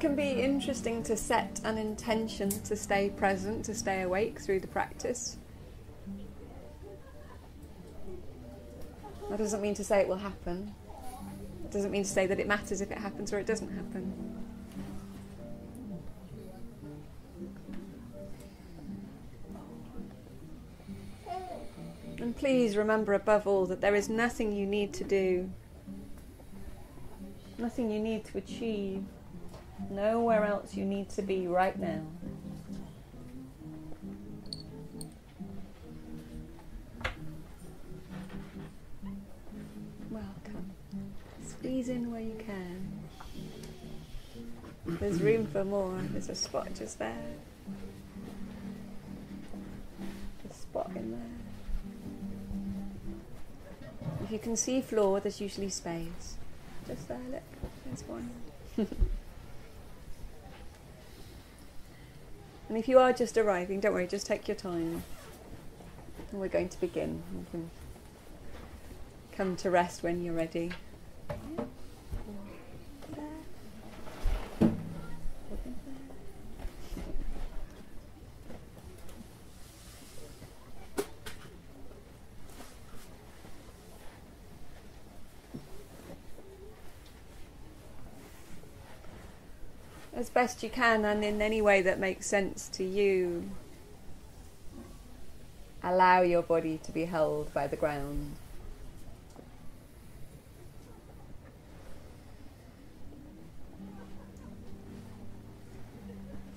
can be interesting to set an intention to stay present, to stay awake through the practice. That doesn't mean to say it will happen. It doesn't mean to say that it matters if it happens or it doesn't happen. And please remember above all that there is nothing you need to do, nothing you need to achieve, nowhere else you need to be right now. Welcome. Squeeze in where you can. There's room for more. There's a spot just there. A spot in there. If you can see floor, there's usually space. Just there, look. There's one. and if you are just arriving, don't worry, just take your time. And we're going to begin. You can come to rest when you're ready. As best you can and in any way that makes sense to you. Allow your body to be held by the ground.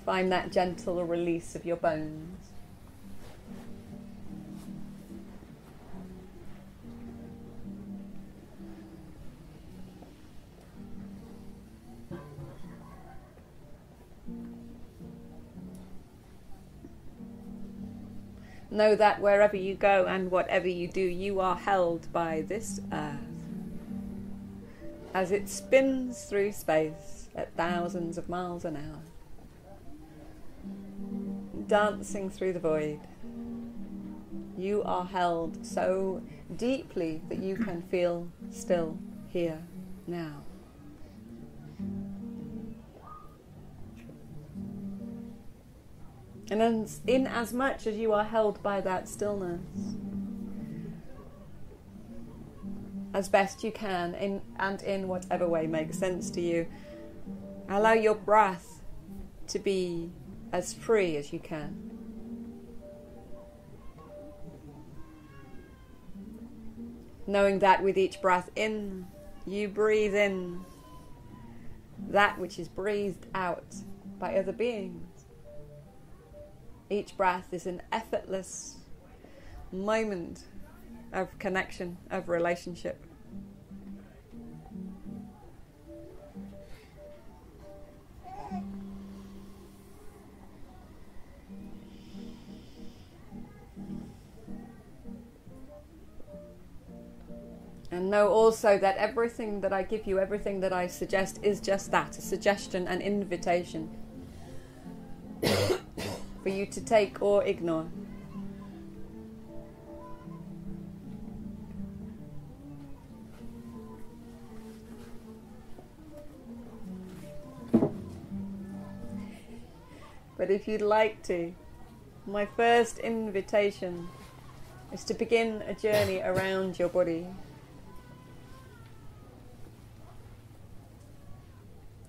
Find that gentle release of your bones. Know that wherever you go and whatever you do, you are held by this earth as it spins through space at thousands of miles an hour, dancing through the void. You are held so deeply that you can feel still here now. And in as much as you are held by that stillness, as best you can, in, and in whatever way makes sense to you, allow your breath to be as free as you can. Knowing that with each breath in, you breathe in that which is breathed out by other beings. Each breath is an effortless moment of connection, of relationship. And know also that everything that I give you, everything that I suggest, is just that a suggestion, an invitation you to take or ignore. But if you'd like to, my first invitation is to begin a journey around your body.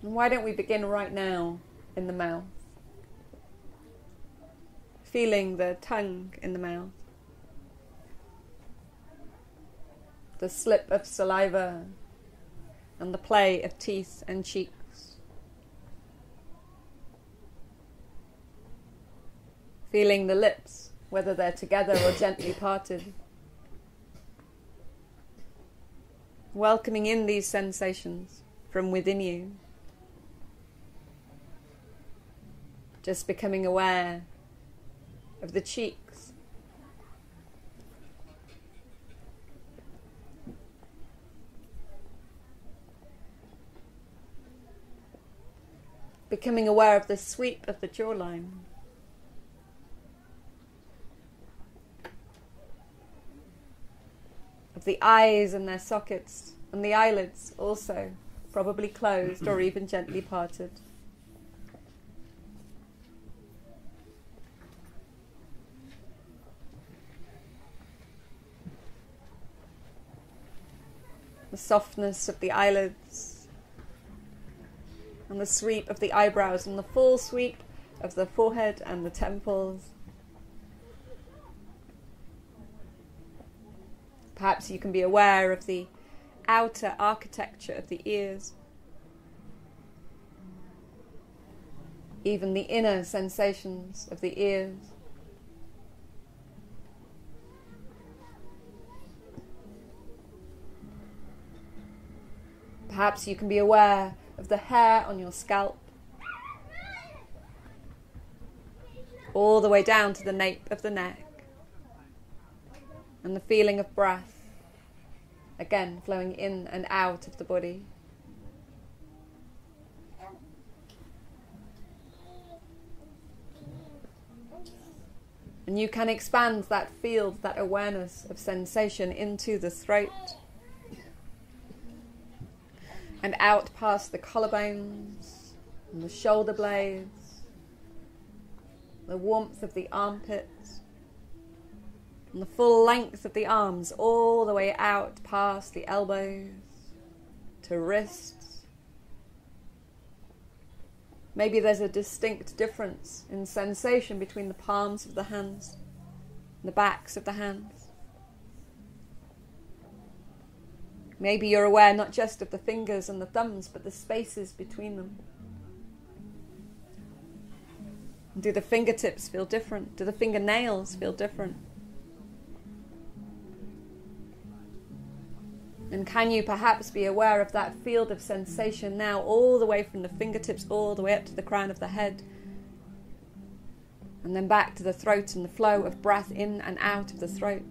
And why don't we begin right now in the mouth? Feeling the tongue in the mouth, the slip of saliva, and the play of teeth and cheeks. Feeling the lips, whether they're together or gently parted. Welcoming in these sensations from within you. Just becoming aware of the cheeks. Becoming aware of the sweep of the jawline. Of the eyes and their sockets, and the eyelids also, probably closed or even gently parted. The softness of the eyelids, and the sweep of the eyebrows, and the full sweep of the forehead and the temples. Perhaps you can be aware of the outer architecture of the ears, even the inner sensations of the ears. Perhaps you can be aware of the hair on your scalp, all the way down to the nape of the neck, and the feeling of breath, again flowing in and out of the body. And you can expand that field, that awareness of sensation into the throat and out past the collarbones and the shoulder blades, the warmth of the armpits, and the full length of the arms all the way out past the elbows to wrists. Maybe there's a distinct difference in sensation between the palms of the hands and the backs of the hands. Maybe you're aware not just of the fingers and the thumbs, but the spaces between them. Do the fingertips feel different? Do the fingernails feel different? And can you perhaps be aware of that field of sensation now, all the way from the fingertips, all the way up to the crown of the head? And then back to the throat and the flow of breath in and out of the throat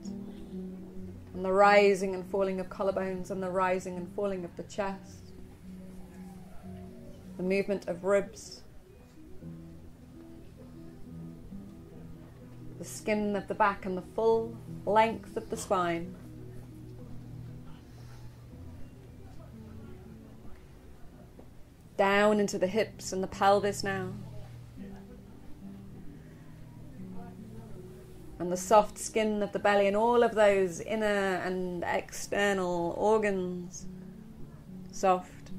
the rising and falling of collarbones and the rising and falling of the chest, the movement of ribs, the skin of the back and the full length of the spine. Down into the hips and the pelvis now. And the soft skin of the belly and all of those inner and external organs soft.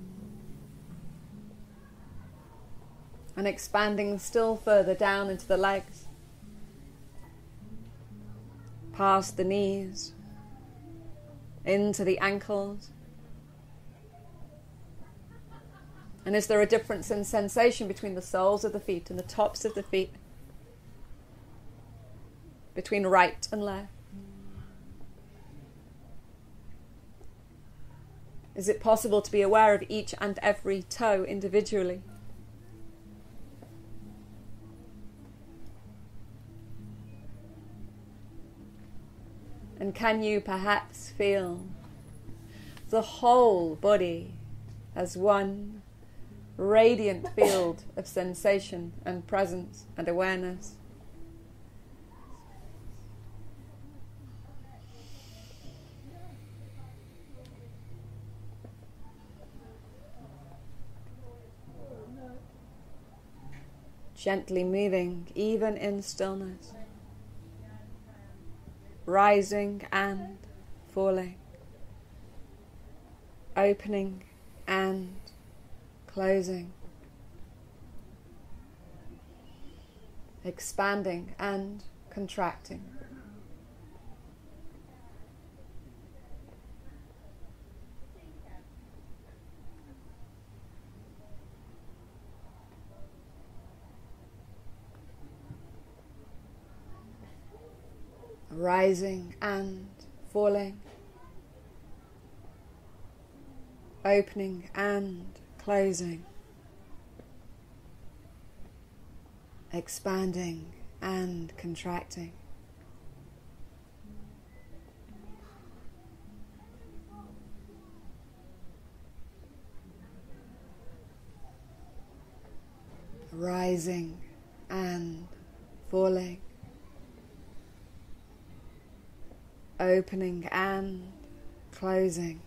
And expanding still further down into the legs, past the knees, into the ankles. And is there a difference in sensation between the soles of the feet and the tops of the feet? Between right and left? Is it possible to be aware of each and every toe individually? And can you perhaps feel the whole body as one radiant field of sensation and presence and awareness? Gently moving even in stillness, rising and falling, opening and closing, expanding and contracting. Rising and falling, opening and closing, expanding and contracting. Rising and falling. Opening and closing,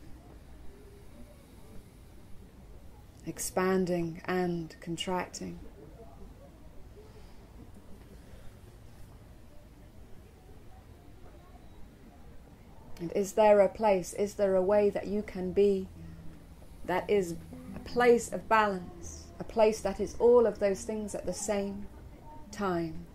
expanding and contracting. And is there a place, is there a way that you can be that is a place of balance, a place that is all of those things at the same time?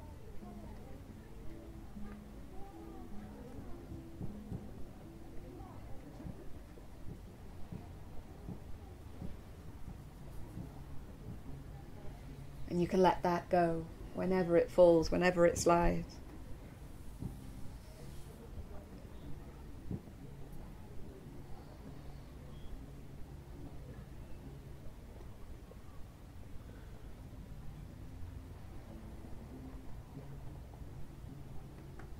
You can let that go whenever it falls, whenever it slides.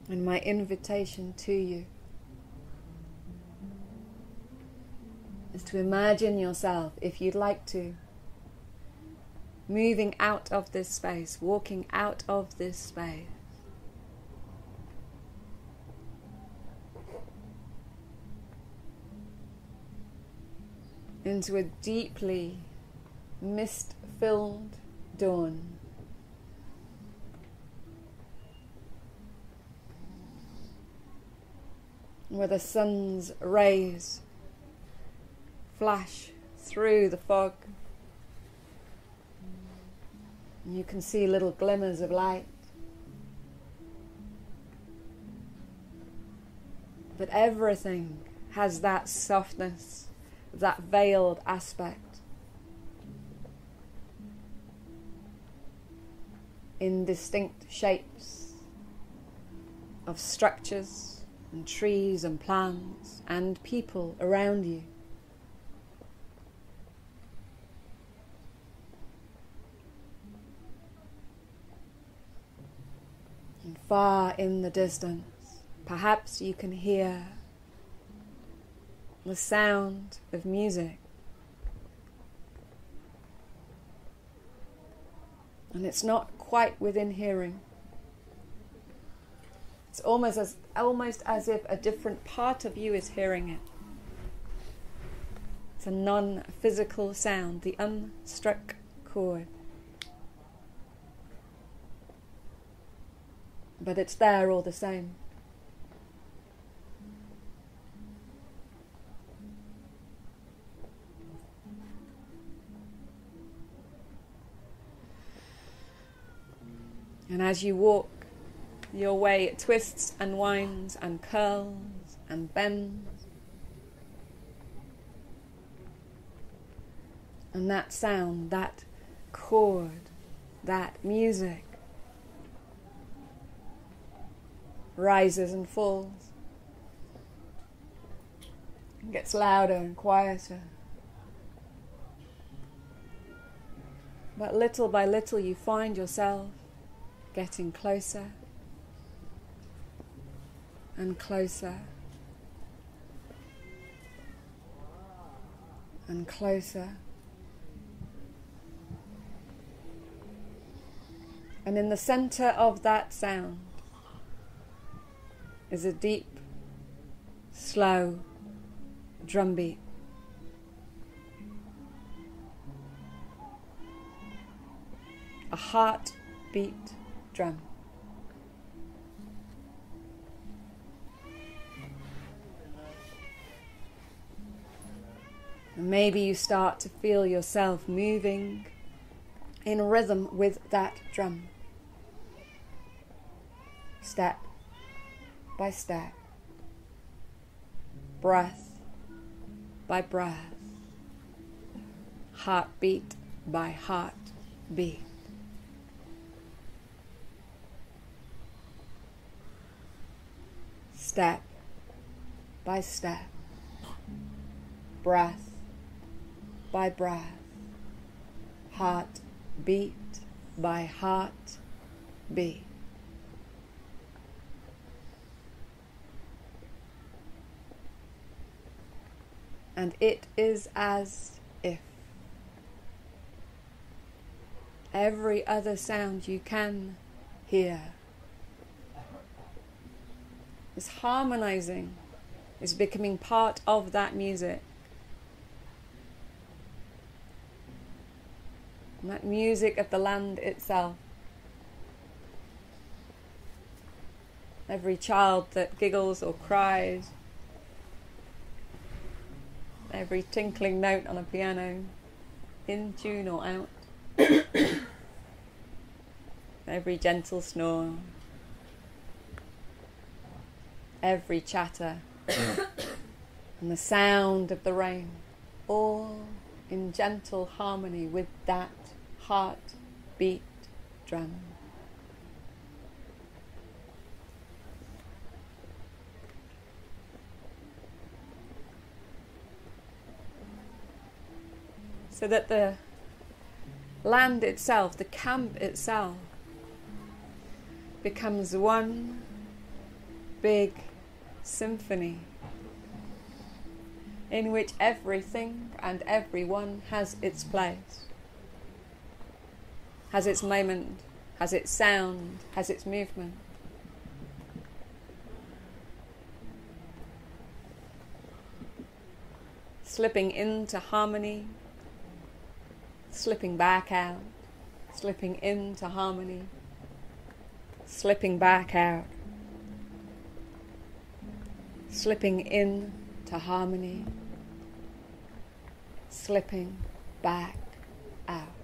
And my invitation to you is to imagine yourself, if you'd like to, moving out of this space, walking out of this space. Into a deeply mist filled dawn. Where the sun's rays flash through the fog. You can see little glimmers of light. But everything has that softness, that veiled aspect. In distinct shapes of structures and trees and plants and people around you. Far in the distance, perhaps you can hear the sound of music. And it's not quite within hearing. It's almost as almost as if a different part of you is hearing it. It's a non-physical sound, the unstruck chord. But it's there all the same. And as you walk your way, it twists and winds and curls and bends. And that sound, that chord, that music rises and falls, gets louder and quieter. But little by little, you find yourself getting closer and closer and closer. And in the center of that sound, is a deep, slow drumbeat. A heartbeat drum. And maybe you start to feel yourself moving in rhythm with that drum. Step by step, breath by breath, heartbeat by heartbeat. Step by step, breath by breath, heart beat by heart beat. And it is as if every other sound you can hear is harmonizing, is becoming part of that music. And that music of the land itself. Every child that giggles or cries every tinkling note on a piano, in tune or out, every gentle snore, every chatter, and the sound of the rain, all in gentle harmony with that heart beat drum. So that the land itself, the camp itself, becomes one big symphony in which everything and everyone has its place, has its moment, has its sound, has its movement. Slipping into harmony, slipping back out, slipping into harmony, slipping back out, slipping in to harmony, slipping back out.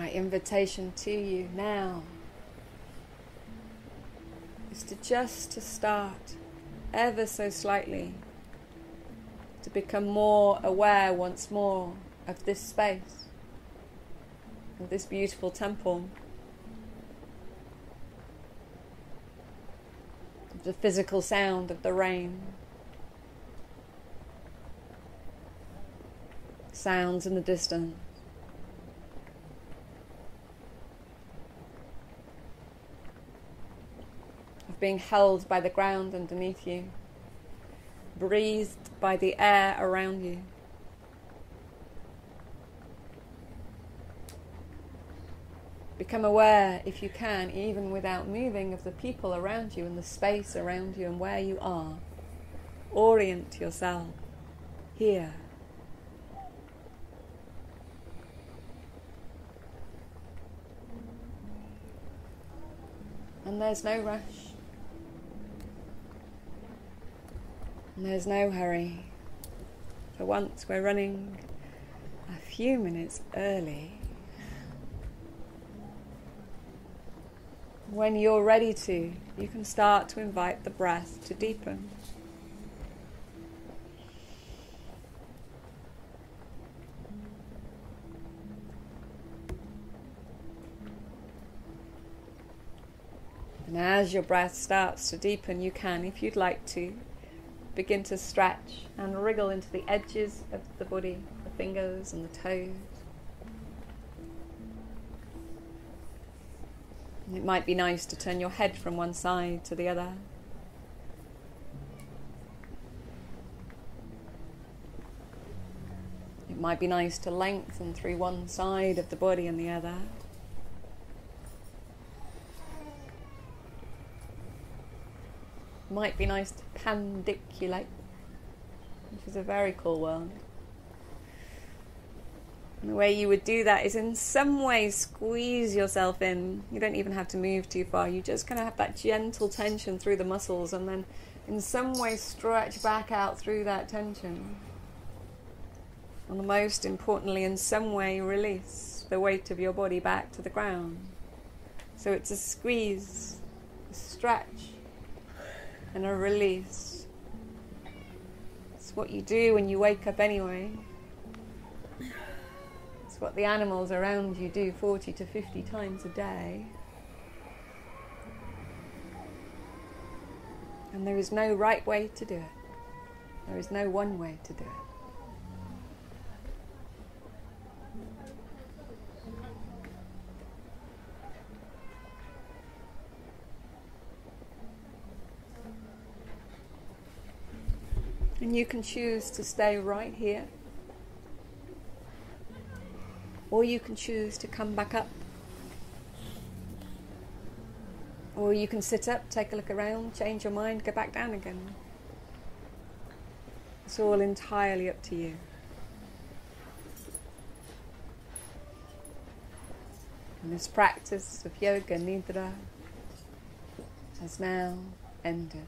My invitation to you now is to just to start ever so slightly to become more aware once more of this space of this beautiful temple of the physical sound of the rain sounds in the distance being held by the ground underneath you, breathed by the air around you. Become aware, if you can, even without moving, of the people around you and the space around you and where you are. Orient yourself here. And there's no rush. There's no hurry. For once, we're running a few minutes early. When you're ready to, you can start to invite the breath to deepen. And as your breath starts to deepen, you can, if you'd like to, begin to stretch and wriggle into the edges of the body, the fingers and the toes. And it might be nice to turn your head from one side to the other. It might be nice to lengthen through one side of the body and the other. Might be nice to pandiculate, which is a very cool word. And the way you would do that is in some way squeeze yourself in. You don't even have to move too far. You just kind of have that gentle tension through the muscles and then in some way stretch back out through that tension. And most importantly, in some way release the weight of your body back to the ground. So it's a squeeze, a stretch, and a release. It's what you do when you wake up anyway. It's what the animals around you do 40 to 50 times a day. And there is no right way to do it. There is no one way to do it. And you can choose to stay right here. Or you can choose to come back up. Or you can sit up, take a look around, change your mind, go back down again. It's all entirely up to you. And this practice of yoga nidra has now ended.